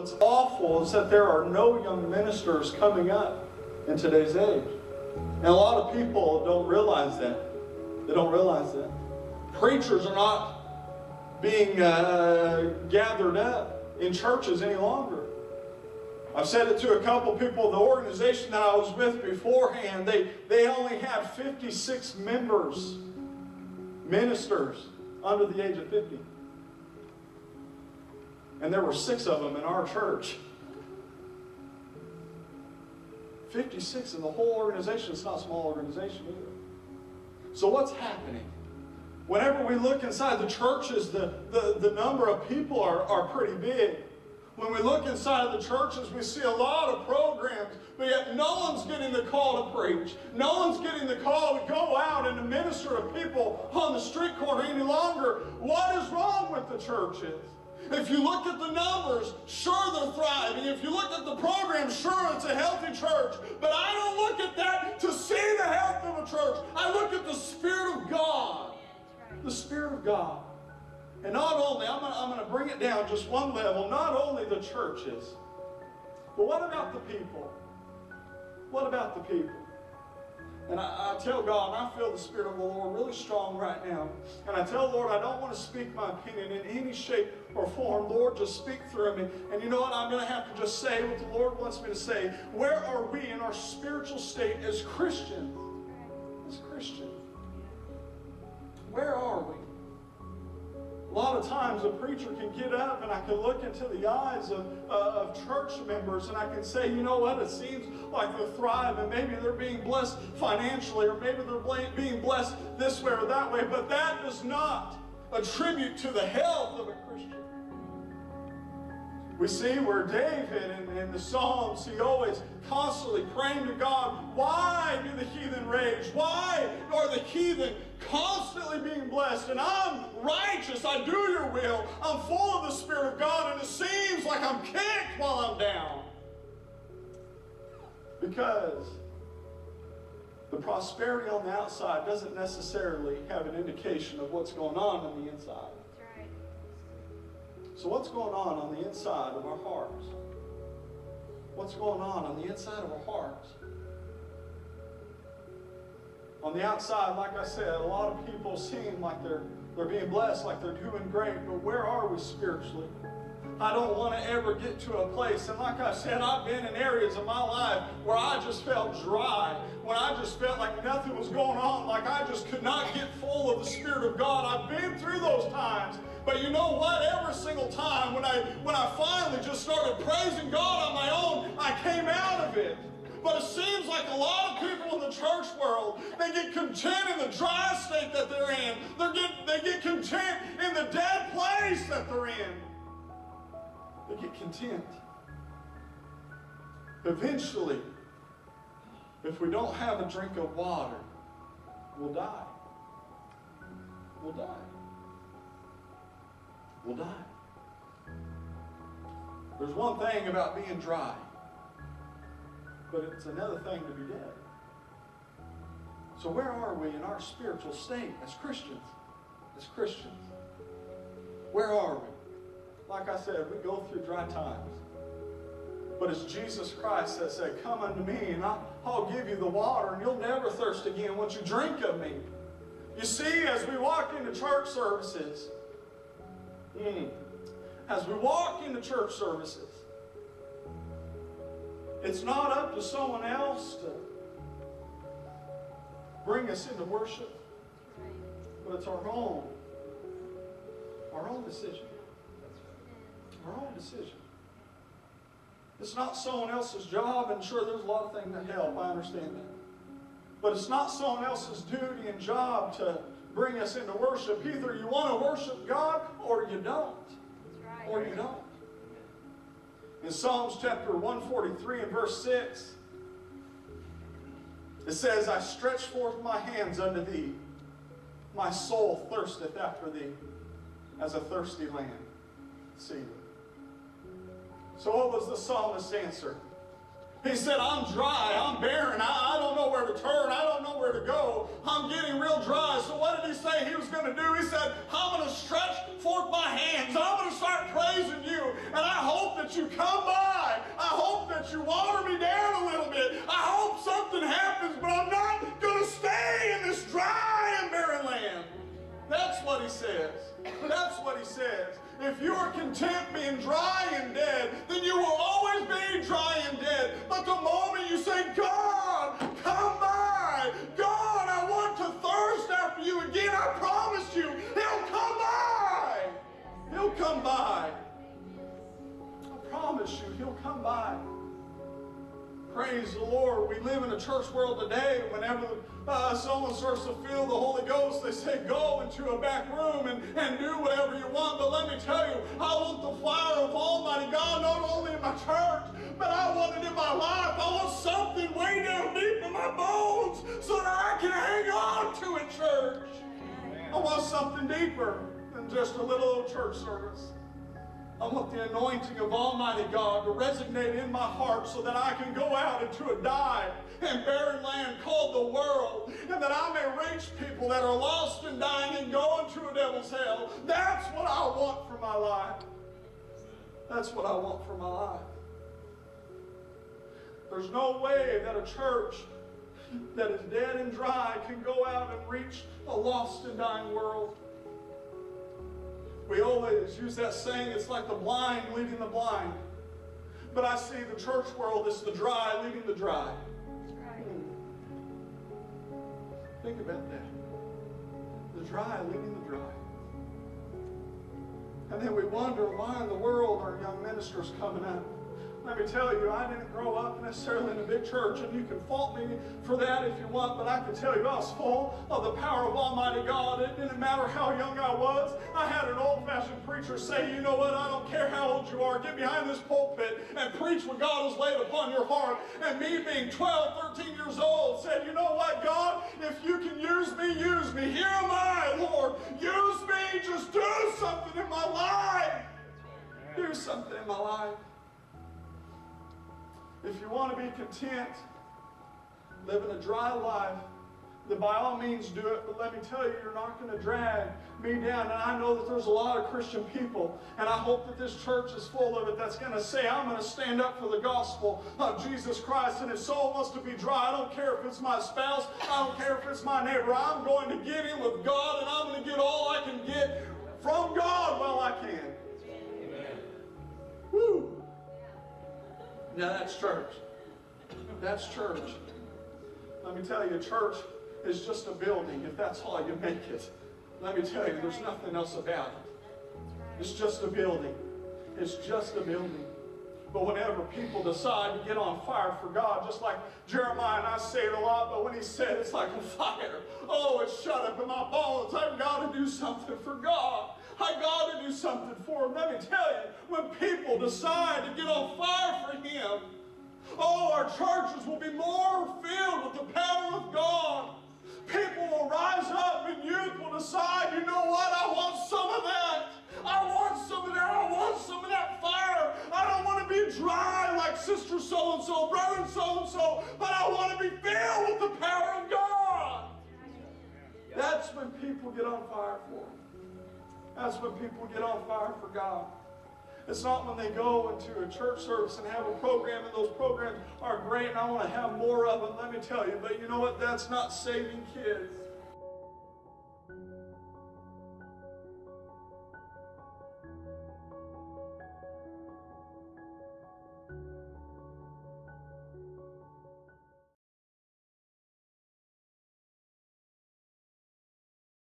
What's awful is that there are no young ministers coming up in today's age. And a lot of people don't realize that. They don't realize that. Preachers are not being uh, gathered up in churches any longer. I've said it to a couple people, the organization that I was with beforehand, they, they only had 56 members, ministers, under the age of 50. And there were six of them in our church. 56 in the whole organization. It's not a small organization either. So what's happening? Whenever we look inside the churches, the, the, the number of people are, are pretty big. When we look inside of the churches, we see a lot of programs, but yet no one's getting the call to preach. No one's getting the call to go out and to minister to people on the street corner any longer. What is wrong with the churches? If you look at the numbers, sure they're thriving. If you look at the program, sure it's a healthy church. But I don't look at that to see the health of a church. I look at the Spirit of God. The Spirit of God. And not only, I'm going, I'm to bring it down just one level, not only the churches, but what about the people? What about the people? And I, I, tell God, and I feel the Spirit of the Lord really strong right now. And I tell Lord, I don't want to speak my opinion in any shape or form. Lord, just speak through me. And you know what? I'm going to have to just say what the Lord wants me to say. Where are we in our spiritual state as Christians? Lot of times a preacher can get up and I can look into the eyes of, uh, of church members and I can say, you know what, it seems like they're thriving. Maybe they're being blessed financially or maybe they're being blessed this way or that way, but that does not attribute to the health of a Christian. We see where David in, in, the Psalms, he always constantly praying to God, why do the heathen rage? Why are the heathen constantly being blessed? And I'm righteous, I do your will, I'm full of the Spirit of God, and it seems like I'm kicked while I'm down. Because the prosperity on the outside doesn't necessarily have an indication of what's going on on the inside. So, what's going on on the inside of our hearts? What's going on on the inside of our hearts? On the outside, like I said, a lot of people seem like they're, they're being blessed, like they're doing great, but where are we spiritually? I don't want to ever get to a place. And like I said, I've been in areas of my life where I just felt dry, when I just felt like nothing was going on, like I just could not get full of the Spirit of God. I've been through those times. But you know what? Every single time when I when I finally just started praising God on my own, I came out of it. But it seems like a lot of people in the church world, they get content in the dry state that they're in. They get, they get content in the dead place that they're in. They get content. Eventually, if we don't have a drink of water, we'll die. We'll die We'll die. There's one thing about being dry, but it's another thing to be dead. So, where are we in our spiritual state as Christians? As Christians, where are we? Like I said, we go through dry times. But it's Jesus Christ that said, Come unto me, and I'll, give you the water, and you'll never thirst again once you drink of me. You see, as we walk into church services, Mm. As we walk into church services, it's not up to someone else to bring us into worship, but it's our own, our own decision. Own decision. It's not someone else's job, and sure, there's a lot of things that help. I understand that. But it's not someone else's duty and job to bring us into worship. Either you want to worship God or you don't. Right. Or you don't. In Psalms chapter 143 and verse 6, it says, I stretch forth my hands unto thee. My soul thirsteth after thee as a thirsty land. See. So what was the psalmist's answer? He said, I'm dry, I'm barren, I, I, don't know where to turn, I don't know where to go. I'm getting real dry. So what did he say he was going to do? He said, I'm going to stretch forth my hands. I'm going to start praising you. And I hope that you come by. I hope that you water me down a little bit. I hope something happens, but I'm not going to stay That's what he says. If you are content being dry and dead, then you will always be dry and dead. But the moment you say, God, come by, God, I want to thirst after you again, I promise you, He'll come by. He'll come by. I promise you, He'll come by. Praise the Lord. We live in a church world today. Whenever uh, someone starts to feel the Holy Ghost, they say, go into a back room and, and do whatever you want. But let me tell you, I want the fire of Almighty God not only in my church, but I want it in my life. I want something way down deep in my bones so that I can hang on to it, church. I want something deeper than just a little old church service. I want the anointing of Almighty God to resonate in my heart so that I can go out into a die and barren land called the world and that I may reach people that are lost and dying and going to a devil's hell. That's what I want for my life. That's what I want for my life. There's no way that a church that is dead and dry can go out and reach a lost and dying world. We always use that saying, it's like the blind leading the blind. But I see the church world as the dry leading the dry. Hmm. Think about that. The dry leading the dry. And then we wonder why in the world are young ministers coming up? Let me tell you, I didn't grow up necessarily in a big church, and you can fault me for that if you want, but I can tell you I was full of the power of Almighty God. It didn't matter how young I was. I had an old-fashioned preacher say, you know what, I don't care how old you are, get behind this pulpit and preach what God has laid upon your heart. And me being 12, 13 years old said, you know what, God, if you can use me, use me. Here am I, Lord. Use me. Just do something in my life. Do something in my life. If you want to be content, living a dry life, then by all means do it. But let me tell you, you're not going to drag me down. And I know that there's a lot of Christian people, and I hope that this church is full of it that's going to say, I'm going to stand up for the gospel of Jesus Christ. And if soul wants to be dry, I don't care if it's my spouse, I don't care if it's my neighbor. I'm going to get in with God, and I'm going to get all I can get from God while I can. Now that's church. That's church. Let me tell you, church is just a building if that's all you make it. Let me tell you, there's nothing else about it. It's just a building. It's just a building. But whenever people decide to get on fire for God, just like Jeremiah, and I say it a lot, but when he said it's like a fire, oh, it's shut up in my bones. I've got to do something for God. I got to do something for him. Let me tell you, when people decide to get on fire for him, oh, our churches will be more filled with the power of God. People will rise up and youth will decide, you know what, I want some of that. I want some of that. I want some of that fire. I don't want to be dry like sister so-and-so, brother so-and-so, but I want to be filled with the power of God. That's when people get on fire for him. That's when people get on fire for God. It's not when they go into a church service and have a program, and those programs are great, and I want to have more of them, let me tell you. But you know what? That's not saving kids.